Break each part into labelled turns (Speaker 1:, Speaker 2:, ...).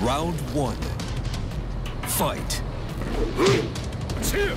Speaker 1: Round one. Fight.
Speaker 2: Two.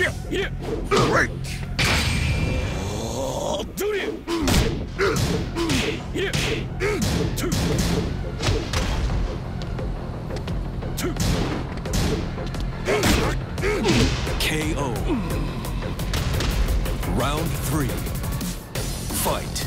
Speaker 2: Shit! Yeah!
Speaker 3: Great.
Speaker 2: Do it! Yeah! Two! Two!
Speaker 1: KO. Round three. Fight.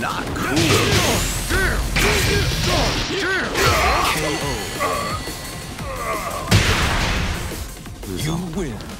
Speaker 3: Not cool.
Speaker 1: KO. You win.